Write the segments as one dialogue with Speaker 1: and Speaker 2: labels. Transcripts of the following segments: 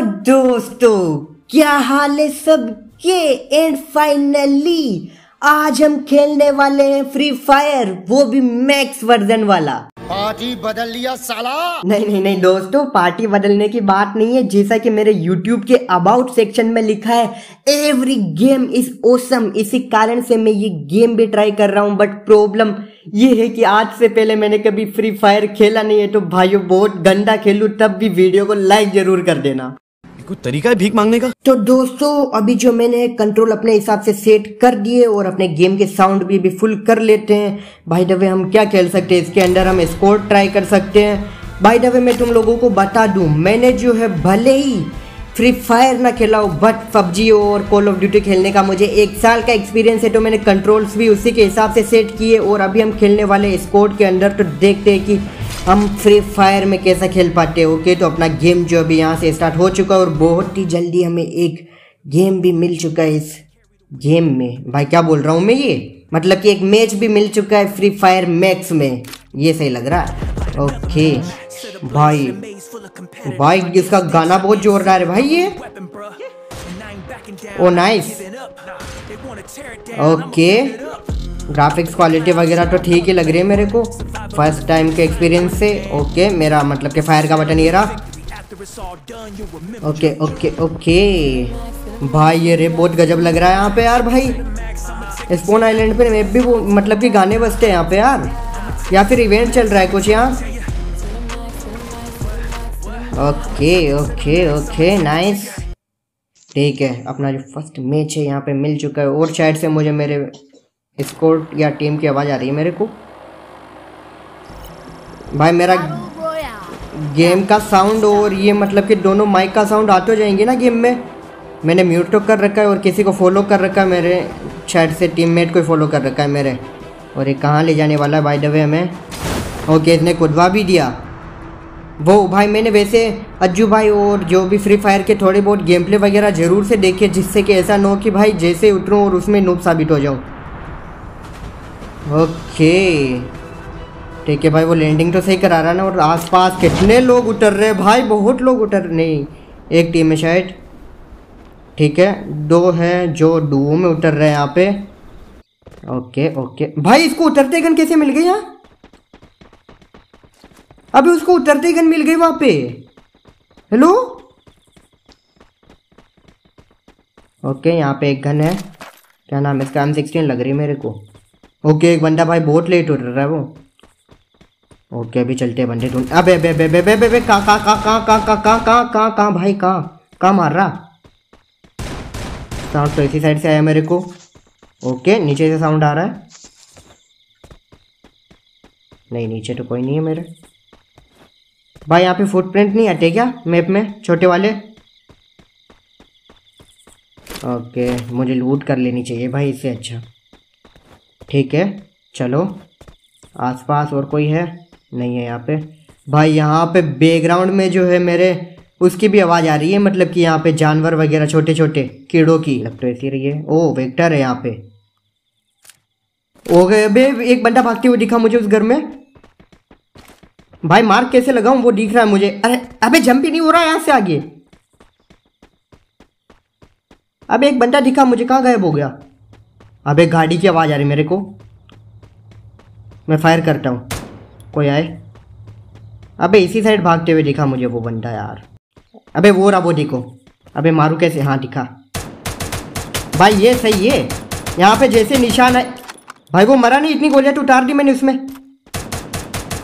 Speaker 1: दोस्तों क्या हाल है सबके? एंड फाइनली आज हम खेलने वाले हैं फ्री फायर वो भी मैक्स वर्जन वाला।
Speaker 2: पार्टी बदल लिया साला।
Speaker 1: नहीं नहीं नहीं दोस्तों पार्टी बदलने की बात नहीं है। जैसा कि मेरे YouTube के अबाउट सेक्शन में लिखा है एवरी गेम इज़ ओसम इसी कारण से मैं ये गेम भी ट्राई कर रहा हूँ बट प्रॉब्लम ये है कि आज से पहले मैंने कभी फ्री फायर खेला नहीं है तो भाइयों बहुत गंदा खेलूँ तब भी वीडियो को लाइक ज़रूर कर देना।
Speaker 3: कोई तरीका है भीख मांगने का?
Speaker 1: तो दोस्तों, अभी जो मैंने कंट्रोल अपने हिसाब से सेट कर दिए और अपने गेम के साउंड भी अभी फुल कर लेते हैं। भाई द हम क्या खेल सकते हैं? इसके अंदर हम स्कोर ट्राई कर सकते हैं। भाई द मैं तुम लोगों को बता दूँ, मैंने जो है भले ही फ्री फायर ना खेला हो बट पबजी और कॉल ऑफ़ ड्यूटी खेलने का मुझे एक साल का एक्सपीरियंस है तो मैंने कंट्रोल्स भी उसी के हिसाब से सेट किए और अभी हम खेलने वाले स्कोर के अंदर तो देखते हैं कि हम फ्री फायर में कैसा खेल पाते हैं? ओके तो अपना गेम जो अभी यहाँ से स्टार्ट हो चुका है और बहुत ही जल्दी हमें एक गेम भी मिल चुका है इस गेम में। भाई, क्या बोल रहा हूँ मैं ये? मतलब कि एक मैच भी मिल चुका है फ्री फायर मैक्स में। ये सही लग रहा है? ओके भाई भाई, इसका गाना बहुत जोरदार है भाई ये। Oh nice okay graphics quality वगैरह तो ठीक ही लग रही है मेरे को। फ़र्स्ट टाइम के एक्सपीरियंस से ओके मेरा मतलब कि फायर का बटन ये रहा। ओके ओके ओके भाई, ये रे बहुत गजब लग रहा है यहाँ पे यार भाई। स्पोन आइलैंड पे मैं भी वो मतलब कि गाने बजते हैं यहाँ पे यार। या फिर इवेंट चल रहा है कुछ यहाँ? ओके ओके ओके नाइस ठीक है, अपना जो फ़र्स्ट मैच है यहाँ पे मिल चुका है। और साइड से मुझे मेरे स्कोर या टीम की आवाज़ आ रही है मेरे को। भाई, मेरा गेम का साउंड और ये मतलब कि दोनों माइक का साउंड आते हो जाएँगे ना गेम में। मैंने म्यूट तो कर रखा है और किसी को फॉलो कर रखा है मेरे शायद से टीममेट को फॉलो कर रखा है मेरे। और ये कहाँ ले जाने वाला है द वे हमें। ओके इसने कुदवा भी दिया। वो भाई, मैंने वैसे अज्जू भाई और जो भी फ्री फायर के थोड़े बहुत गेम प्ले वगैरह ज़रूर से देखे, जिससे कि ऐसा ना हो कि भाई जैसे उतरूँ और उसमें नूब साबित हो जाऊँ। ओके। ठीक है भाई, वो लैंडिंग तो सही करा रहा है ना, और आसपास कितने लोग उतर रहे भाई? बहुत लोग उतर नहीं, एक टीम है शायद। ठीक है, दो हैं जो डुओ में उतर रहे हैं यहाँ पे। Okay okay. भाई, इसको उतरते गन कैसे मिल गई यहाँ? अभी उसको उतरते गन मिल गई वहाँ पे। हेलो ओके, यहाँ पे एक गन है। क्या नाम है इसका? एम सिक्सटीन लग रही है मेरे को। ओके, एक बंदा भाई बहुत लेट हो रहा है वो। ओके, अभी चलते हैं बंदे ढूंढ। अबे बे बे कहाँ कहाँ कहाँ कहाँ कहाँ कहाँ कहाँ कहाँ कहाँ भाई, कहाँ कहाँ मार रहा? साउंड तो इसी साइड से आया मेरे को। ओके, नीचे से साउंड आ रहा है। नहीं, नीचे तो कोई नहीं है मेरे। भाई, यहाँ पे फुटप्रिंट नहीं आते क्या मैप में, छोटे वाले? ओके, मुझे लूट कर लेनी चाहिए भाई, इससे अच्छा। ठीक है, चलो। आसपास और कोई है? नहीं है यहाँ पे। भाई, यहाँ पे बैकग्राउंड में जो है मेरे, उसकी भी आवाज़ आ रही है मतलब कि यहाँ पे जानवर वगैरह छोटे छोटे कीड़ों की। लग तो ऐसी रही है। ओ वेक्टर है यहाँ पे। ओ गए। बे एक बंदा भागते हुए दिखा मुझे उस घर में। भाई, मार्क कैसे लगाऊँ? वो दिख रहा है मुझे। अरे, अबे जंप ही नहीं हो रहा है यहाँ से आगे। अब, एक बंदा दिखा मुझे। कहाँ गायब हो गया? अबे गाड़ी की आवाज़ आ रही मेरे को। मैं फायर करता हूँ। कोई आए? अबे, इसी साइड भागते हुए दिखा मुझे वो बंदा यार। अबे, वो रहा वो देखो। अबे, मारू कैसे? हाँ दिखा। भाई, ये सही है। यहाँ पे जैसे निशान है। भाई, वो मरा नहीं, इतनी गोलियाँ तो उतार दी मैंने उसमें।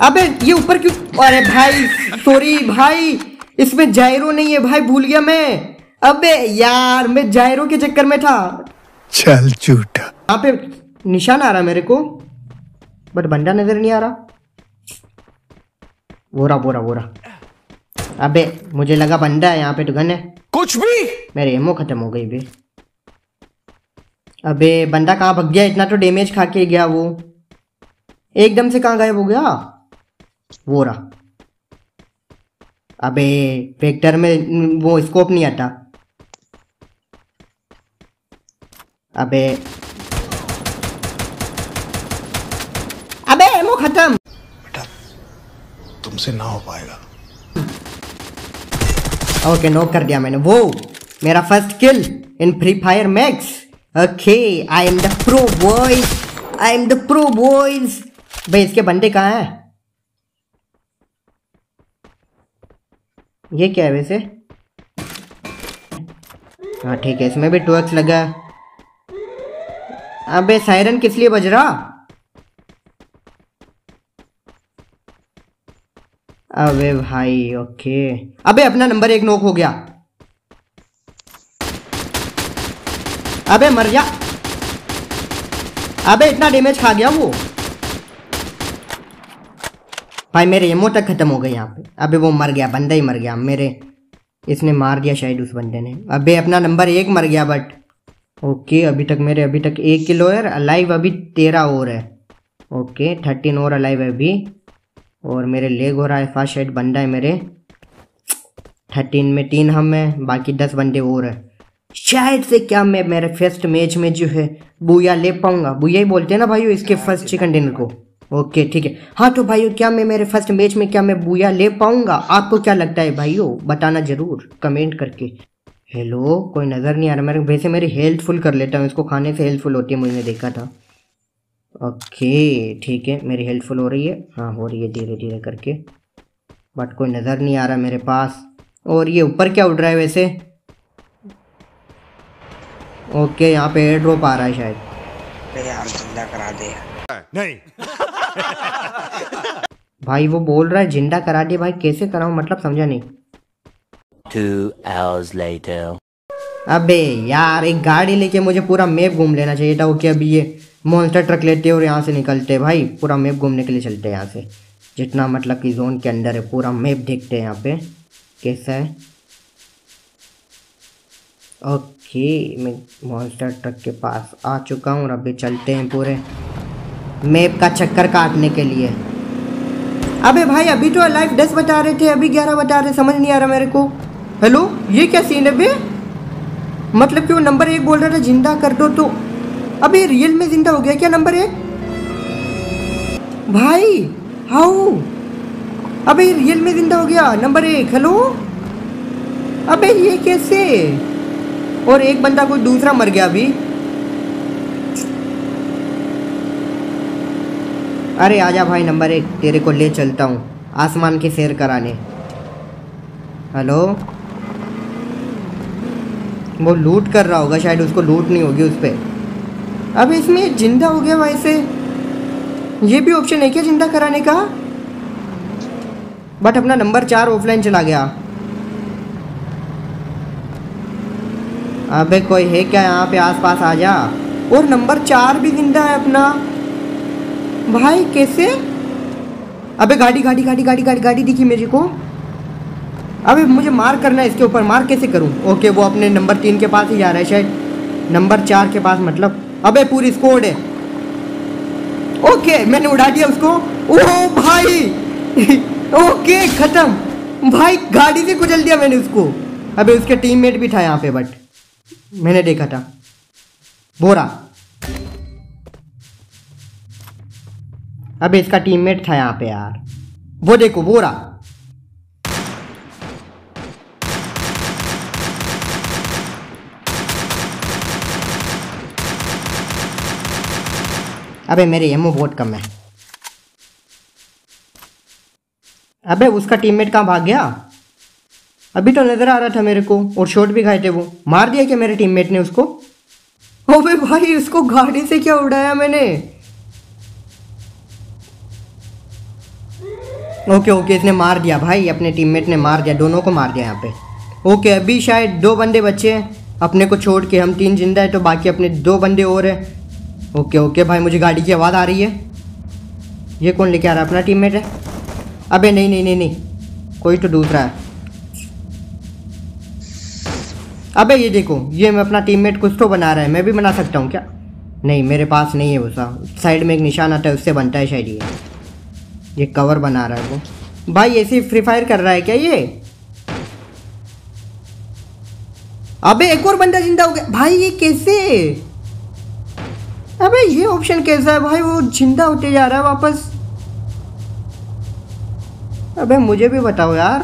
Speaker 1: अबे, ये ऊपर क्यों? अरे भाई सॉरी भाई, इसमें जायरो नहीं है। भाई, भूल गया मैं। अबे, यार, मैं जायरो के चक्कर में था।
Speaker 2: चल, झूठा।
Speaker 1: यहाँ पे निशान आ रहा मेरे को बट बंदा नज़र नहीं आ रहा। वो रहा वो रहा वो रहा। अबे मुझे लगा बंदा है यहाँ पे तो गन है।
Speaker 3: कुछ भी?
Speaker 1: मेरे एमो खत्म हो गई बे। अबे बंदा कहाँ भग गया? इतना तो डैमेज खा के गया वो। एकदम से कहाँ गायब हो गया? वो रहा। अबे वेक्टर में वो स्कोप नहीं आता। अबे एमो खत्म
Speaker 2: बेटा तुमसे ना हो पाएगा।
Speaker 1: ओके नॉक कर दिया मैंने। वो मेरा first kill in free fire max okay I am the pro boys I am the pro boys भाई, इसके बंदे कहाँ हैं? ये क्या है वैसे? हाँ ठीक है, इसमें भी टू एक्स लगा। अबे सायरन किस लिए बज रहा? अबे भाई ओके अबे, अपना नंबर एक नोक हो गया. अबे, मर जा. अबे, इतना डैमेज खा गया वो. भाई, मेरे एमो तक खत्म हो गए यहाँ पे. अबे, वो मर गया, बंदा ही मर गया, मेरे. इसने मार दिया शायद उस बंदे ने. अबे, अपना नंबर एक मर गया बट ओके अभी तक मेरे, अभी तक एक किलो है अलाइव अभी तेरह और है. ओके थर्टीन और अलाइव है अभी. और मेरे लेग हो रहा है फास्ट शायद बंदा है मेरे। थर्टीन में तीन हम हैं, बाकी दस बंदे और है। शायद से क्या मैं, मेरे फ़र्स्ट मैच में जो है, बुया ले पाऊँगा। बुया ही बोलते हैं ना भाई इसके फ़र्स्ट चिकन डिनर को। ओके ठीक है। हाँ तो भाइयों, क्या मैं, मेरे फ़र्स्ट मैच में क्या मैं बुया ले पाऊँगा? आपको क्या लगता है भाइयों? बताना ज़रूर कमेंट करके। हेलो कोई नज़र नहीं आ रहा। मेरे, वैसे मेरी हेल्थ फुल कर लेता हूँ। इसको खाने से हेल्थ फुल होती है, मुझे देखा था। ओके ठीक है मेरी हेल्पफुल हो रही है। हाँ हो रही है धीरे धीरे करके। बट कोई नज़र नहीं आ रहा मेरे पास। और ये ऊपर क्या उड़ रहा है वैसे? ओके यहाँ पे एयर ड्रॉप आ रहा है शायद।
Speaker 4: यार ज़िंदा करा दे।
Speaker 2: नहीं।
Speaker 1: भाई वो बोल रहा है ज़िंदा करा दे। भाई कैसे कराऊं? मतलब समझा नहीं।
Speaker 5: Two hours later.
Speaker 1: अबे यार एक गाड़ी लेके मुझे पूरा मैप घूम लेना चाहिए था ओके अभी ये। मॉन्स्टर ट्रक लेते हैं और यहाँ से निकलते हैं भाई। पूरा मैप घूमने के लिए चलते हैं यहाँ से। जितना मतलब कि जोन के अंदर है, पूरा मैप देखते हैं यहाँ पे। कैसा है? ओके मैं मॉन्स्टर ट्रक के पास आ चुका हूँ और अभी चलते हैं पूरे मैप का चक्कर काटने के लिए। अबे भाई, अभी तो लाइफ दस बता रहे थे, अभी ग्यारह बता रहे, समझ नहीं आ रहा मेरे को। हेलो ये क्या सीन है बे? मतलब कि वो नंबर एक बोल रहा था, ज़िंदा कर दो तो अबे रियल में ज़िंदा हो गया क्या नंबर एक? भाई, हाउ? अबे रियल में ज़िंदा हो गया, नंबर एक, हेलो? अबे, ये कैसे? और एक बंदा कोई दूसरा मर गया अभी। अरे, आजा भाई, नंबर एक, तेरे को ले चलता हूँ, आसमान के सैर कराने। हेलो? वो लूट कर रहा होगा, शायद उसको लूट नहीं होगी उस पर अब इसमें ज़िंदा हो गया वैसे। ये भी ऑप्शन है क्या ज़िंदा कराने का? बट अपना नंबर चार ऑफलाइन चला गया। अबे कोई है क्या यहाँ पे आसपास? आ जा। और नंबर चार भी ज़िंदा है अपना। भाई, कैसे? अबे गाड़ी गाड़ी गाड़ी गाड़ी गाड़ी गाड़ी दिखी मेरे को। अबे मुझे मार करना है इसके ऊपर। मार कैसे करूँ? ओके वो अपने नंबर तीन के पास ही जा रहा है शायद। नंबर चार के पास मतलब। अबे पूरी स्कोड है। ओके मैंने उड़ा दिया उसको। ओ भाई! ओके खत्म। भाई, गाड़ी से कुचल दिया मैंने उसको। अबे उसके टीममेट भी था यहाँ पे बट मैंने देखा था। बोरा। अबे इसका टीममेट था यहाँ पे यार। वो देखो, बोरा। अबे मेरे एमओ बहुत कम है। अबे उसका टीममेट कहाँ भाग गया? अभी तो नज़र आ रहा था मेरे को और शॉट भी खाए थे वो। मार दिया क्या मेरे टीममेट ने उसको? ओबे भाई, उसको गाड़ी से क्या उड़ाया मैंने? ओके ओके इसने मार दिया भाई, अपने टीममेट ने मार दिया, दोनों को मार दिया यहाँ पे। ओके अभी शायद दो बंदे बचे हैं, अपने को छोड़ के हम तीन ज़िंदा है तो बाकी अपने दो बंदे और हैं। ओके ओके, भाई, मुझे गाड़ी की आवाज़ आ रही है। ये कौन लेके आ रहा है? अपना टीममेट है? अबे, नहीं नहीं नहीं नहीं। कोई तो दूसरा है। अबे, ये देखो, ये मैं अपना टीममेट कुछ तो बना रहा है। मैं भी बना सकता हूँ क्या? नहीं, मेरे पास नहीं है वो सा। साइड में एक निशान आता है, उससे बनता है शायद ये। ये कवर बना रहा है वो। भाई, ऐसे फ्री फायर कर रहा है क्या ये? अबे, एक और बंदा ज़िंदा हो गया। भाई, ये कैसे? अबे ये ऑप्शन कैसा है भाई? वो ज़िंदा होते जा रहा है वापस। अबे मुझे भी बताओ यार।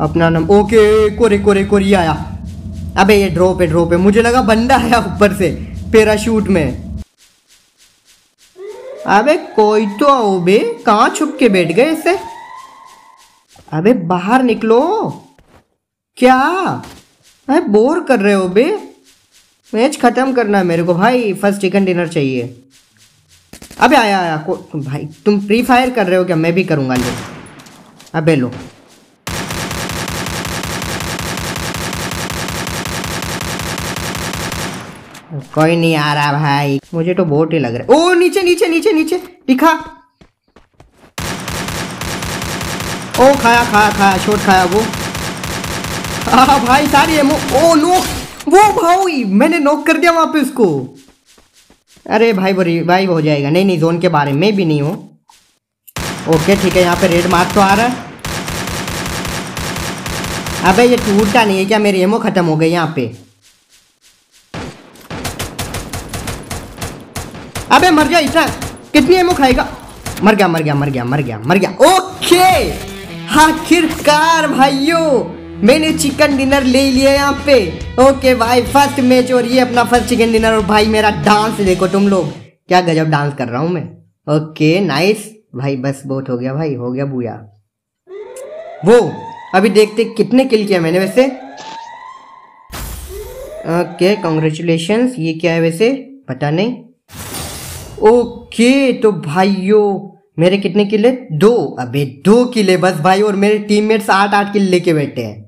Speaker 1: अपना नाम ओके, कोरे कोरे, कोरी आया। अबे ये ड्रॉप है ड्रॉप है मुझे लगा बंदा आया ऊपर से पैराशूट में। अबे कोई तो आओ बे, कहाँ छुप के बैठ गए इससे अबे बाहर निकलो। क्या? अरे बोर कर रहे हो बे। मैच खत्म करना है मेरे को। भाई फ़र्स्ट चिकन डिनर चाहिए। अबे, आया आया। को भाई, तुम फ्री फायर कर रहे हो क्या? मैं भी करूँगा ले अबे, लो। कोई नहीं आ रहा भाई। मुझे तो बहुत ही लग रहा है। ओ, नीचे नीचे नीचे नीचे। दिखा। ओ, खाया खाया खाया। छोट खाया वो। हाँ भाई, सारी एमो ओ नो वो भाई, मैंने नॉक कर दिया वहाँ पे उसको अरे भाई, वो रिवाइव हो जाएगा। नहीं नहीं जोन के बारे में भी नहीं हूँ। ओके ठीक है, यहाँ पे रेड मार्क तो आ रहा है। अबे, ये टूटता नहीं है क्या? मेरी एमो खत्म हो गई यहाँ पे। अबे, मर गया इतना। कितनी एमो खाएगा? मर गया मर गया मर गया मर गया मर गया। ओके आखिरकार, भाइयों! मैंने चिकन डिनर ले लिया यहाँ पे। ओके भाई फ़र्स्ट मैच और ये अपना फ़र्स्ट चिकन डिनर और भाई, मेरा डांस देखो तुम लोग। क्या गजब डांस कर रहा हूँ मैं। ओके नाइस भाई, बस बहुत हो गया भाई, हो गया बुया वो, अभी देखते कितने किल किया मैंने वैसे। ओके कॉन्ग्रेचुलेशन ये क्या है वैसे? पता नहीं। ओके तो भाइयों, मेरे कितने किले दो। अबे, दो किले बस भाई, और मेरे टीममेट्स आठ आठ किले लेके बैठे हैं।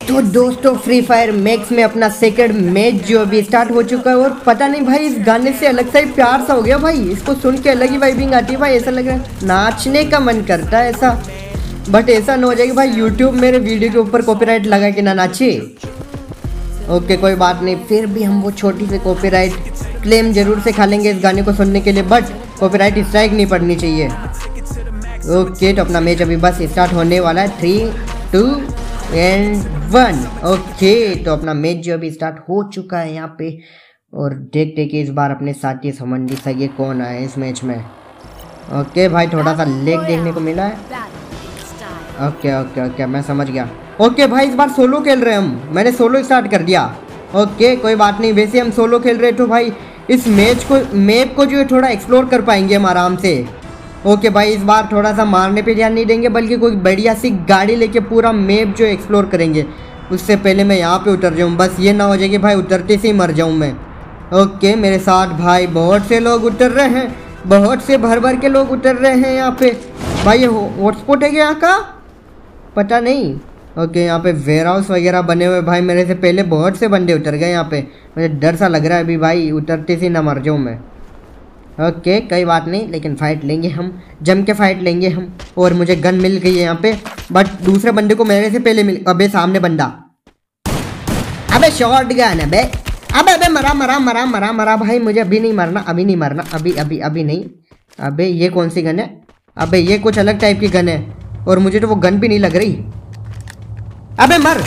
Speaker 1: तो दोस्तों फ्री फायर मैक्स में अपना सेकंड मैच जो अभी स्टार्ट हो चुका है और पता नहीं भाई, इस गाने से अलग सा ही प्यार सा हो गया भाई। इसको सुन के अलग ही वाइबिंग आती है भाई, ऐसा लग रहा है नाचने का मन करता है ऐसा। बट ऐसा ना हो जाए कि भाई यूट्यूब मेरे वीडियो के ऊपर कॉपीराइट लगा के ना नाचे। ओके कोई बात नहीं, फिर भी हम वो छोटी सी कॉपीराइट क्लेम ज़रूर से खा लेंगे इस गाने को सुनने के लिए बट कॉपीराइट स्ट्राइक नहीं पड़नी चाहिए। ओके तो अपना मैच अभी बस स्टार्ट होने वाला है। Three two and one. Okay तो अपना मैच जो अभी स्टार्ट हो चुका है यहाँ पे, और देखते कि इस बार अपने साथी संबंधी सगे कौन आए इस मैच में। ओके भाई, थोड़ा सा लेग देखने को मिला है। ओके ओके ओके, मैं समझ गया। ओके भाई, इस बार सोलो खेल रहे हम। मैंने सोलो स्टार्ट कर दिया। ओके, कोई बात नहीं, वैसे हम सोलो खेल रहे तो भाई, इस मैच को मैप को जो है थोड़ा एक्सप्लोर कर पाएँगे हम आराम से। ओके भाई, इस बार थोड़ा सा मारने पे ध्यान नहीं देंगे, बल्कि कोई बढ़िया सी गाड़ी लेके पूरा मैप जो एक्सप्लोर करेंगे। उससे पहले मैं यहाँ पे उतर जाऊँ, बस ये ना हो जाए कि भाई उतरते से ही मर जाऊँ मैं। ओके, मेरे साथ भाई बहुत से लोग उतर रहे हैं, बहुत से भर भर के लोग उतर रहे हैं यहाँ पे। भाई ये हॉटस्पॉट है यहाँ का? पता नहीं। ओके, यहाँ पे वेयर हाउस वगैरह बने हुए भाई मेरे से पहले बहुत से बंदे उतर गए यहाँ पे। मुझे डर सा लग रहा है अभी भाई, उतरते से ना मर जाऊँ मैं। ओके कोई बात नहीं, लेकिन फ़ाइट लेंगे हम। जम के फ़ाइट लेंगे हम। और मुझे गन मिल गई है यहाँ पे बट दूसरे बंदे को मेरे से पहले मिल, अबे सामने बंदा। अबे शॉर्ट गन है बे। अबे अबे मरा मरा मरा मरा मरा भाई, मुझे अभी नहीं मरना, अभी नहीं मरना, अभी अभी अभी नहीं। अबे ये कौन सी गन है? अबे ये कुछ अलग टाइप की गन है, और मुझे तो वो गन भी नहीं लग रही। अबे मर।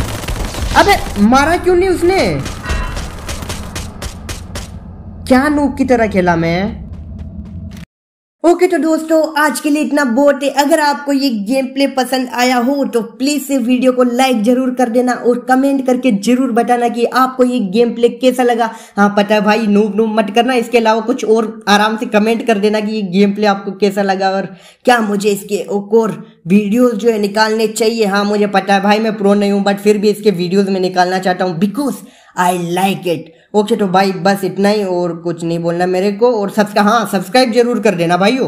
Speaker 1: अबे मारा क्यों नहीं उसने? क्या नूक की तरह खेला मैं? ओके okay, तो दोस्तों आज के लिए इतना बहुत है। अगर आपको ये गेम प्ले पसंद आया हो तो प्लीज़ से वीडियो को लाइक ज़रूर कर देना और कमेंट करके ज़रूर बताना कि आपको ये गेम प्ले कैसा लगा। हाँ पता है भाई नूब नूब मत करना। इसके अलावा कुछ और आराम से कमेंट कर देना कि ये गेम प्ले आपको कैसा लगा और क्या मुझे इसके और वीडियोज़ जो है निकालने चाहिए। हाँ मुझे पता है भाई मैं प्रो नहीं हूँ बट फिर भी इसके वीडियोज़ में निकालना चाहता हूँ because I like it okay तो भाई बस इतना ही और कुछ नहीं बोलना मेरे को और सब्सक्राइब हाँ सब्सक्राइब ज़रूर कर देना भाइयों।